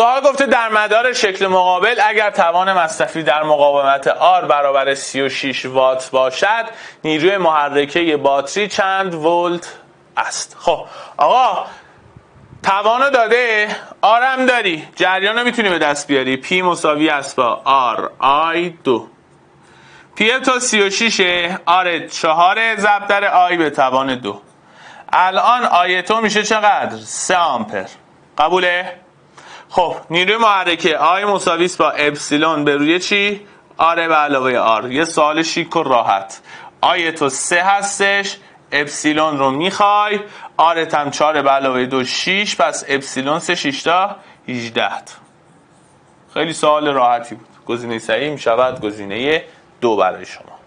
سوال گفته در مدار شکل مقابل اگر توان مصرفی در مقاومت R برابر 36 وات باشد نیروی محرکه باتری چند ولت است؟ خب آقا توانو داده R هم داری. جریان رو می‌تونی به دست بیاری. P مساوی است با R I دو. P تا 36 R 4 ضرب در I به توان دو. الان I تو میشه چقدر؟ 3 آمپر. قبوله؟ خب نیروی محرکه I مساوی است با اپسیلون به روی چی؟ R به علاوه R. یه سوال شیک و راحت. I تو 3 هستش اپسیلون رو می‌خوای. R ت هم 4 به علاوه 2 6 پس اپسیلون 3 6 تا 18 خیلی سوال راحتی بود. گزینه صحیح می‌شود گزینه دو برای شما.